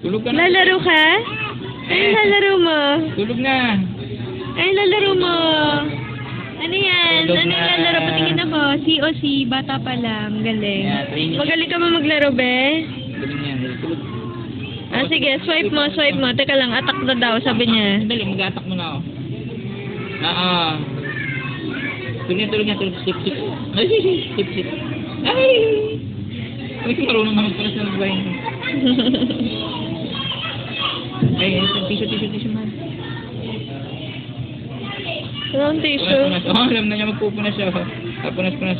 Tulog ka na. Lalaro ka? Ay, lalaro mo. Tulog na. Ay, lalaro mo. Ano yan? Tulog Ano na. yung lalaro? Patingin ako. C o C, bata pa lang. Galing. Yeah. Magaling ka ba maglaro, be? Na yan. Tulog. Ah, sige, swipe mo, swipe mo. Teka lang, attack na daw, sabi niya. Dali, mag-attack mo na ako. Oo. Tulog na, tulog na, tulog. Sip, sip. Ay, sip, sip. Ay! Ay, marunong naman pala sa nagbahin. Ay, ay, tissue, tissue, tissue, man. Punas, tissue. punas. Oh, alam na niya magpupunas siya. Ah, punas, punas.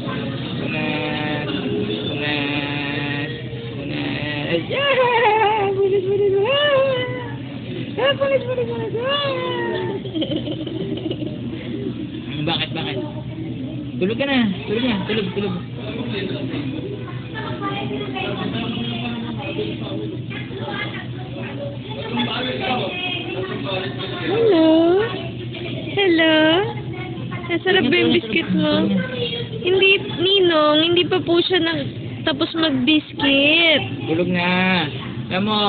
Punas. Punas. Punas. Yeah! Punas, punas, punas. Ah, punas, punas, punas. Ah! Hmm, Bakit, bakit? Tulog ka na. Tulog na. Tulog, tulog. Hello? Hello? Nasarap ba yung biscuit mo? Hindi, Ninong, hindi pa po siya nang tapos mag-biscuit. Tulog na. Alam mo,